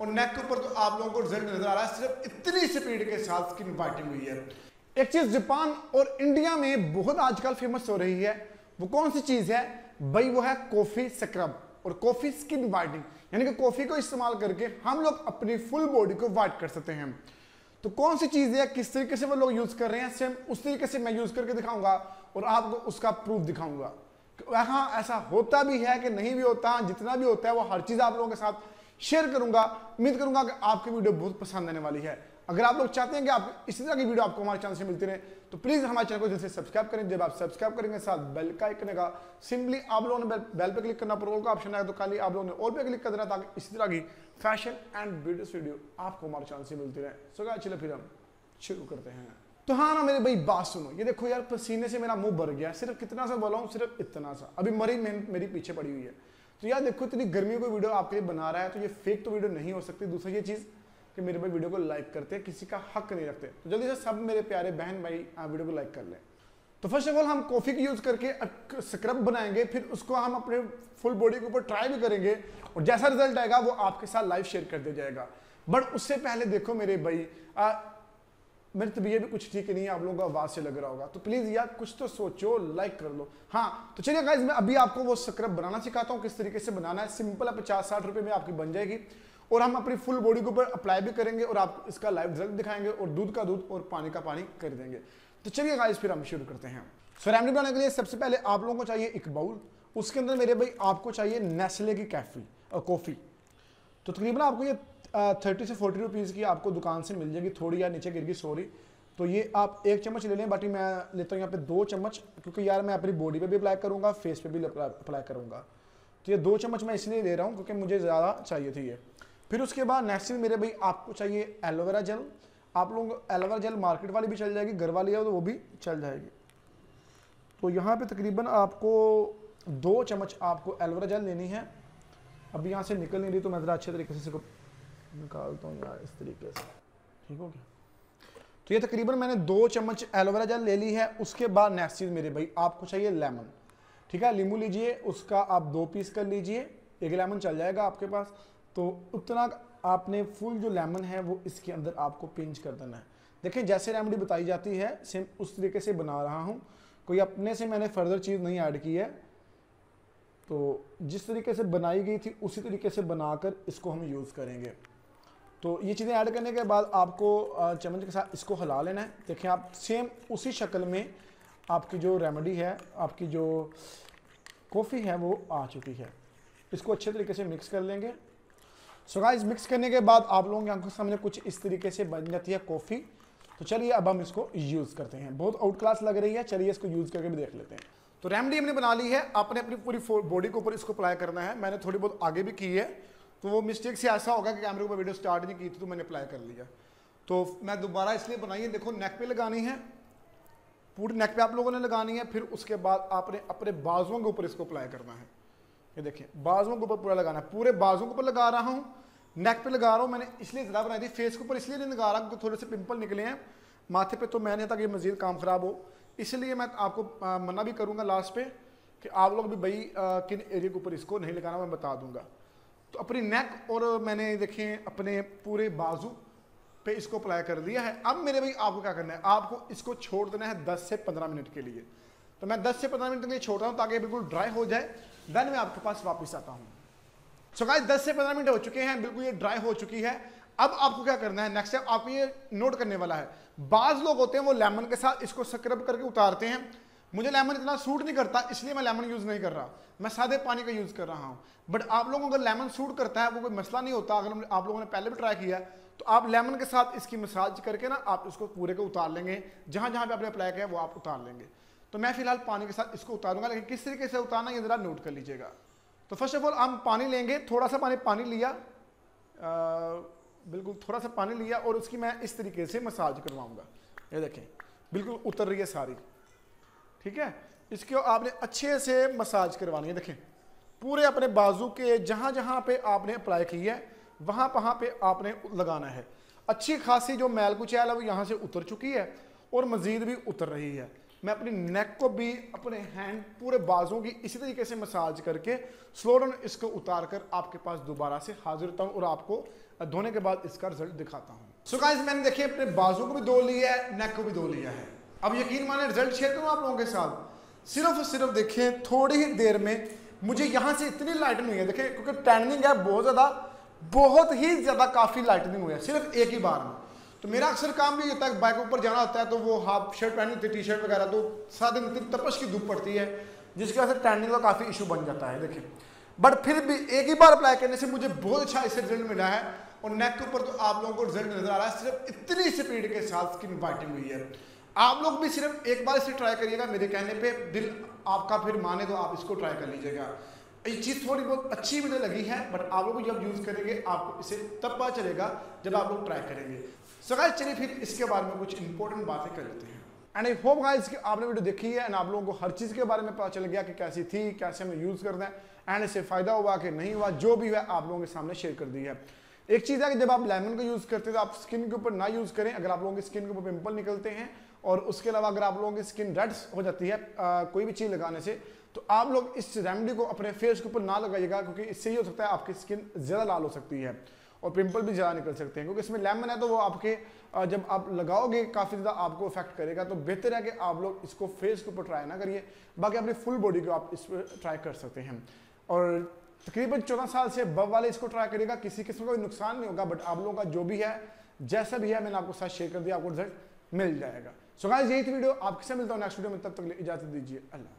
और नेक के ऊपर तो आप लोगों को रिज़ल्ट नज़र आ रहा है। सिर्फ़ इतनी स्पीड के साथ स्किन वाइटिंग हुई है। एक चीज़ जापान और इंडिया में बहुत आजकल फ़ेमस हो रही है। वो कौन सी चीज़ है? भाई, वो है कॉफ़ी स्क्रब और कॉफ़ी स्किन वाइटिंग यानी कि कॉफ़ी को इस्तेमाल करके हम लोग अपनी फुल बॉडी को वाइट कर सकते हैं। तो कौन सी चीज़ है? किस तरीके से वो लोग यूज़ कर रहे हैं? सेम उस तरीके से मैं यूज़ करके दिखाऊँगा और आपको उसका प्रूफ दिखाऊँगा। हाँ ऐसा होता भी है कि नहीं भी होता, जितना भी होता है वो हर चीज़ आप लोगों के साथ शेयर करूँगा, उम्मीद करूँगा कि आपकी वीडियो बहुत पसंद आने वाली है। अगर आप लोग चाहते हैं कि आप इसी तरह की वीडियो आपको हमारे चैनल से मिलती रहे तो प्लीज़ हमारे चैनल को जैसे सब्सक्राइब करें। जब आप सब्सक्राइब करेंगे, साथ बेल का आइकन का सिंपली आप लोगों ने बेल पे क्लिक करना प्रोल का ऑप्शन है तो खाली आप लोगों ने और पे क्लिक कर देना ताकि इसी तरह की फ़ैशन एंड ब्यूटी वीडियो आपको हमारे चैनल से मिलती रहे। सो चलो फिर हम शुरू करते हैं। तो हाँ ना मेरे भाई, बात सुनो। ये देखो यार, पसीने से मेरा मुँह भर गया। सिर्फ़ कितना सा बोला हूँ, सिर्फ़ इतना सा। अभी मरी मेरी पीछे पड़ी हुई है। तो यार देखो, इतनी गर्मी कोई वीडियो आपके लिए बना रहा है तो ये फेक तो वीडियो नहीं हो सकती। दूसरी ये चीज़ कि मेरे भाई वीडियो को लाइक करते हैं, किसी का हक नहीं रखते। तो जल्दी से सब मेरे प्यारे बहन भाई, आप वीडियो को लाइक कर लें। तो फ़र्स्ट ऑफ़ ऑल हम कॉफ़ी की यूज़ करके स्क्रब बनाएँगे, फिर उसको हम अपने फुल बॉडी के ऊपर ट्राई भी करेंगे, और जैसा रिज़ल्ट आएगा, वो आपके साथ लाइव शेयर कर दिया जाएगा। बट उससे पहले देखो मेरे भाई मेरी तबीयत भी कुछ ठीक नहीं है, आप लोगों को आवाज़ से लग रहा होगा। तो प्लीज़ यार, कुछ तो सोचो लाइक कर लो। हाँ तो चलिए गाइज़ मैं अभी आपको वो स्क्रब बनाना सिखाता हूँ, किस तरीके से बनाना है। सिंपल है, पचास साठ रुपये में आपकी बन जाएगी। और हम अपनी फुल बॉडी के ऊपर अप्लाई भी करेंगे और आप इसका लाइव रिज़ल्ट दिखाएँगे और दूध का दूध और पानी का पानी कर देंगे। तो चलिए गाइज़ फिर हम शुरू करते हैं। सो रेमडी बनाने के लिए सबसे पहले आप लोगों को चाहिए एक बाउल उसके अंदर मेरे भाई आपको चाहिए नेस्ले की कैफी कॉफ़ी तो तकरीबन आपको ये थर्टी से फोर्टी रुपीज़ की आपको दुकान से मिल जाएगी थोड़ी या नीचे गिर गई सॉरी तो ये आप एक चम्मच ले लें, बाकी मैं लेता हूँ यहाँ पे दो चम्मच, क्योंकि यार मैं अपनी बॉडी पे भी अप्लाई करूँगा फेस पे भी अप्लाई करूँगा। तो ये दो चम्मच मैं इसलिए ले रहा हूँ, क्योंकि मुझे ज़्यादा चाहिए थी ये। फिर उसके बाद नेक्स्ट मेरे भाई, आपको चाहिए एलोवेरा जेल आप लोग एलोवेरा जेल मार्केट वाली भी चल जाएगी, घर वाली है तो वो भी चल जाएगी। तो यहाँ पर तकरीबन आपको दो चम्मच आपको एलोवेरा जेल लेनी है। अभी यहाँ से निकल नहीं रही तो मैं ज़रा अच्छे तरीके से निकालता हूँ यार इस तरीके से। ठीक हो गया। तो ये तकरीबन मैंने दो चम्मच एलोवेरा जेल ले ली है उसके बाद नेक्स्ट चीज़ मेरे भाई आपको चाहिए लेमन। ठीक है लींबू लीजिए उसका आप दो पीस कर लीजिए एक लेमन चल जाएगा आपके पास। तो उतना आपने फुल जो लेमन है वो इसके अंदर आपको पिंच कर देना है। देखें जैसे रेमडी बताई जाती है सेम उस तरीके से बना रहा हूँ। कोई अपने से मैंने फर्दर चीज़ नहीं ऐड की है। तो जिस तरीके से बनाई गई थी उसी तरीके से बनाकर इसको हम यूज़ करेंगे। तो ये चीज़ें ऐड करने के बाद आपको चम्मच के साथ इसको हिला लेना है। देखें आप सेम उसी शक्ल में आपकी जो रेमेडी है, आपकी जो कॉफ़ी है, वो आ चुकी है। इसको अच्छे तरीके से मिक्स कर लेंगे। सो गाइस मिक्स करने के बाद आप लोगों की आँखों के सामने कुछ इस तरीके से बन जाती है कॉफ़ी तो चलिए अब हम इसको यूज़ करते हैं। बहुत आउट क्लास लग रही है, चलिए इसको यूज़ करके भी देख लेते हैं। तो रेमडी हमने बना ली है। आपने अपनी पूरी बॉडी के ऊपर इसको अप्लाई करना है। मैंने थोड़ी बहुत आगे भी की है। तो वो मिस्टेक से ऐसा होगा कि कैमरे को वीडियो स्टार्ट नहीं की थी तो मैंने अप्लाई कर लिया। तो मैं दोबारा इसलिए बनाई है, देखो नेक पे लगानी है, पूरी नेक पे आप लोगों ने लगानी है, फिर उसके बाद आपने अपने बाजुओं के ऊपर इसको अप्लाई करना है। ये देखिए बाजुओं के ऊपर पूरा लगाना है, पूरे बाजुओं के ऊपर लगा रहा हूँ नेक पे लगा रहा हूँ, मैंने इसलिए ज़्यादा बनाई थी फेस के ऊपर इसलिए नहीं लगा रहा, क्योंकि थोड़े से पिंपल निकले हैं, माथे पे तो मैंने ताकि मजीद काम ख़राब हो। इसलिए मैं आपको मना भी करूँगा लास्ट पे, कि आप लोग भी भाई किन एरिया के ऊपर इसको नहीं लगाना, मैं बता दूँगा। तो अपनी नेक और मैंने देखिए अपने पूरे बाजू पे इसको अप्लाई कर दिया है। अब मेरे भाई, आपको क्या करना है? आपको इसको छोड़ देना है 10 से 15 मिनट के लिए। तो मैं 10 से 15 मिनट के लिए छोड़ रहा हूँ ताकि बिल्कुल ड्राई हो जाए। देन मैं आपके पास वापस आता हूँ। सो गाइस 10 से 15 मिनट हो चुके हैं, बिल्कुल ये ड्राई हो चुकी है। अब आपको क्या करना है? नेक्स्ट स्टेप आपको ये नोट करने वाला है। बाज लोग होते हैं, वो लेमन के साथ इसको स्क्रब करके उतारते हैं। मुझे लेमन इतना सूट नहीं करता, इसलिए मैं लेमन यूज़ नहीं कर रहा। मैं सादे पानी का यूज़ कर रहा हूँ। बट आप लोगों को अगर लेमन सूट करता है, वो कोई मसला नहीं होता। अगर आप लोगों ने पहले भी ट्राई किया तो आप लेमन के साथ इसकी मसाज करके ना, आप इसको पूरे को उतार लेंगे। जहाँ जहाँ पे आपने अप्लाई किया वो आप उतार लेंगे। तो मैं फ़िलहाल पानी के साथ इसको उतारूँगा, लेकिन किस तरीके से उतारना, ये ज़रा नोट कर लीजिएगा। तो फ़र्स्ट ऑफ़ ऑल हम पानी लेंगे। थोड़ा सा पानी पानी लिया। बिल्कुल थोड़ा सा पानी लिया, और उसकी मैं इस तरीके से मसाज करवाऊँगा। ये देखें, बिल्कुल उतर रही है सारी। ठीक है? इसके आपने अच्छे से मसाज करवानी है, देखें। पूरे अपने बाजू के जहाँ जहाँ पे आपने अप्लाई की है, वहाँ वहाँ पे आपने लगाना है। अच्छी खासी जो मैल कुचैल है, वो यहाँ से उतर चुकी है और मज़ीद भी उतर रही है। मैं अपनी नेक को भी अपने हैंड पूरे बाजों की इसी तरीके से मसाज करके स्लो डाउन इसको उतार कर आपके पास दोबारा से हाजिर होता हूँ और आपको धोने के बाद इसका रिज़ल्ट दिखाता हूँ। सो so गाइस मैंने देखिए अपने बाजू को भी धो लिया है नेक को भी धो लिया है। अब यकीन माने रिज़ल्ट शेयर करूँ आप लोगों के साथ? सिर्फ़ और सिर्फ़ देखिए थोड़ी ही देर में मुझे यहाँ से इतनी लाइटनिंग हुई है। देखिए क्योंकि टैनिंग है बहुत ज़्यादा, बहुत ही ज़्यादा काफ़ी लाइटनिंग हुई है, सिर्फ़ एक ही बार में। तो मेरा अक्सर काम भी होता है बाइक ऊपर जाना होता है तो वो हाफ़ शर्ट पहनी होती है टी शर्ट वगैरह तो सात दिन इतनी तपश की धूप पड़ती है, जिसकी वजह से टैनिंग का काफ़ी इशू बन जाता है देखिए बट फिर भी एक ही बार अप्लाई करने से मुझे बहुत अच्छा इससे रिज़ल्ट मिला है, और नेक के ऊपर तो आप लोगों को रिज़ल्ट नज़र आ रहा है, सिर्फ़ इतनी स्पीड के साथ स्किन वाइटिंग हुई है। आप लोग भी सिर्फ़ एक बार इसे ट्राई करिएगा, मेरे कहने पे दिल आपका फिर माने तो आप इसको ट्राई कर लीजिएगा। ये चीज़ थोड़ी बहुत अच्छी मुझे लगी है बट आप लोग जब यूज़ करेंगे, आपको इसे तब पता चलेगा जब आप लोग ट्राई करेंगे। सो गाइस चलिए फिर इसके बारे में कुछ इंपॉर्टेंट बातें कर लेते हैं। एंड आई होप गाइस कि आपने वीडियो देखी है एंड आप लोगों को हर चीज़ के बारे में पता चल गया कि कैसी थी, कैसे हमें यूज़ करना है। एंड इसे फ़ायदा हुआ कि नहीं हुआ जो भी हुआ आप लोगों के सामने शेयर कर दी है। एक चीज़ है कि जब आप लेमन का यूज़ करते हैं तो आप स्किन के ऊपर ना यूज़ करें। अगर आप लोगों की स्किन के ऊपर पिंपल निकलते हैं और उसके अलावा अगर आप लोगों की स्किन रेड हो जाती है आ, कोई भी चीज़ लगाने से तो आप लोग इस रेमडी को अपने फेस के ऊपर ना लगाइएगा क्योंकि इससे ही हो सकता है आपकी स्किन ज़्यादा लाल हो सकती है और पिंपल भी ज़्यादा निकल सकते हैं। क्योंकि इसमें लेमन है तो वो आपके जब आप लगाओगे काफ़ी ज़्यादा आपको इफ़ेक्ट करेगा। तो बेहतर है कि आप लोग इसको फेस के ऊपर ट्राई ना करिए। बाकी अपनी फुल बॉडी को आप इस पर ट्राई कर सकते हैं। और तकरीबन चौदह साल से बब वाले इसको ट्राई करेगा, किसी किस्म का नुकसान नहीं होगा बट आप लोगों का जो भी है, जैसा भी है, मैंने आपको साथ शेयर कर दिया, आपको रिज़ल्ट मिल जाएगा। सो गाइस यही थी वीडियो आपसे मिलता हूँ नेक्स्ट वीडियो में, तब तक इजाज़त दीजिए, अल्लाह